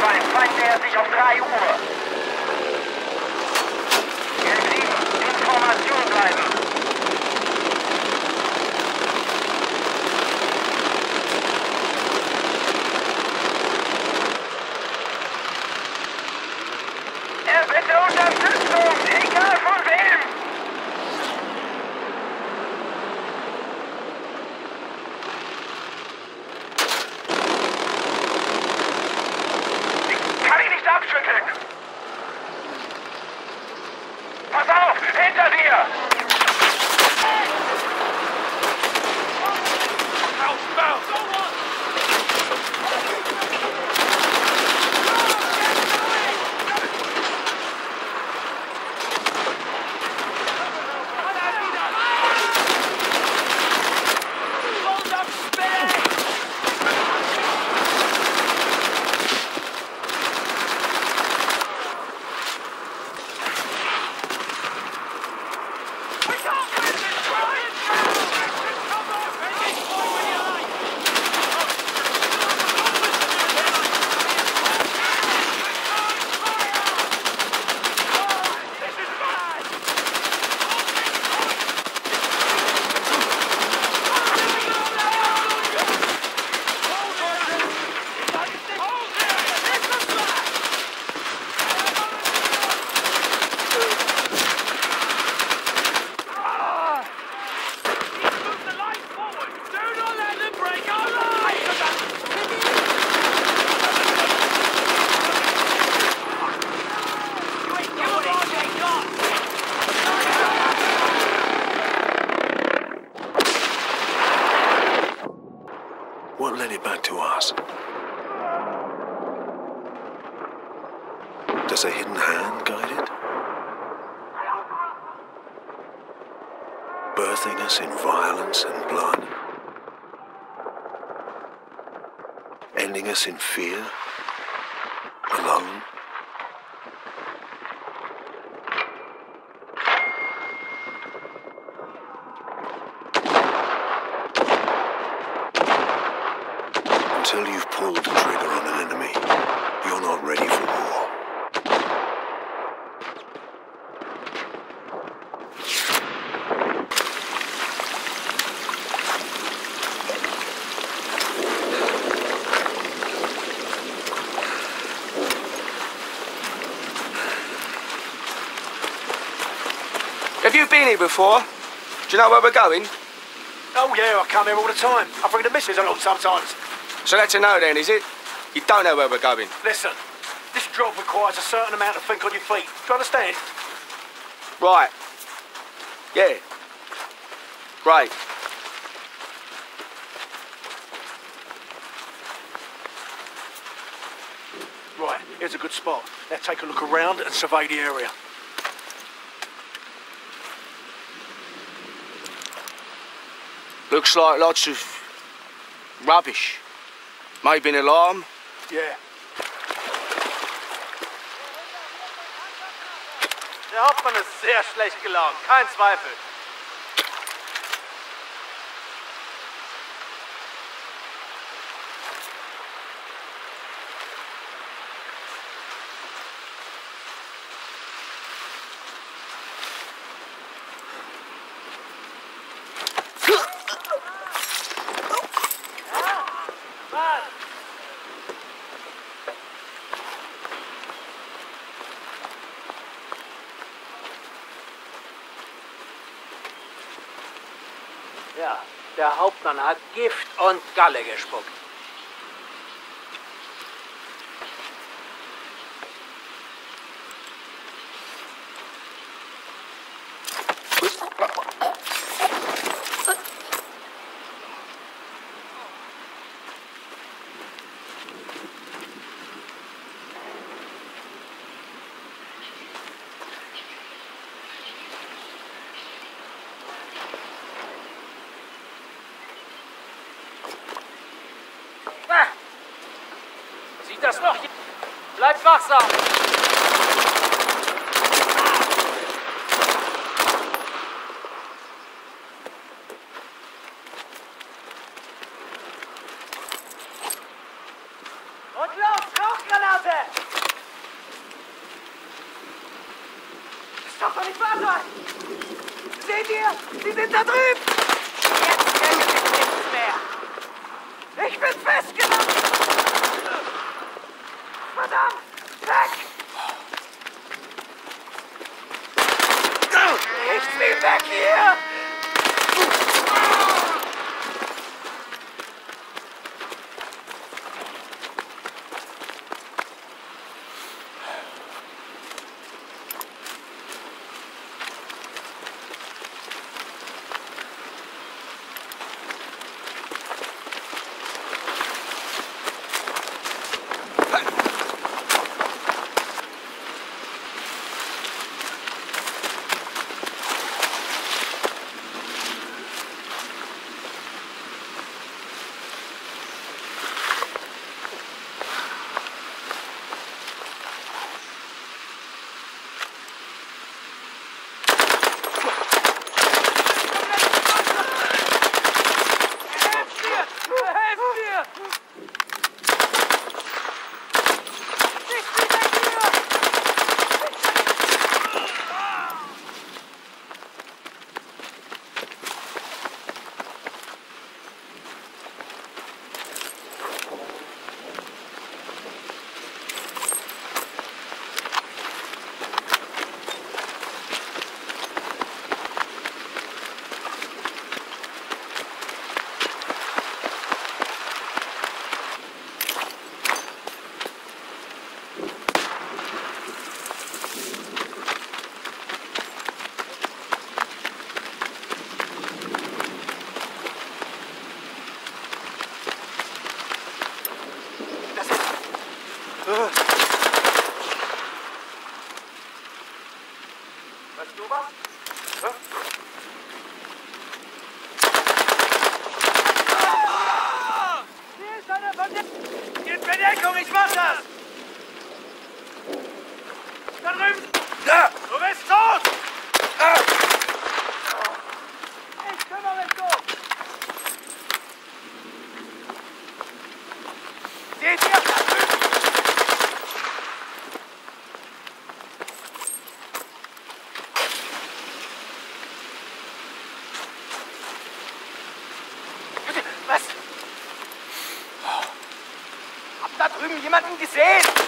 Beim fand sich auf 3 Uhr. Jetzt sieben, in bleiben. won't let it back to us. Does a hidden hand guide it? Birthing us in violence and blood? Ending us in fear? Alone? been here before. Do you know where we're going? Oh, yeah, I come here all the time. I bring the missus along sometimes. So that's a no then, is it? You don't know where we're going. Listen, this job requires a certain amount of think on your feet. Do you understand? Right. Yeah. Right. Right, here's a good spot. Now take a look around and survey the area. Looks like lots of rubbish. Maybe an alarm. Yeah. Der Hauptmann ist sehr schlecht gelaunt, kein Zweifel. Der Hauptmann hat Gift und Galle gespuckt. Wachsam! Und los, Rauchgranate! Das doch nicht wahr sein! Seht ihr? Sie sind da drüben! Jetzt hilft nichts mehr! Ich bin festgenommen! Jemanden gesehen?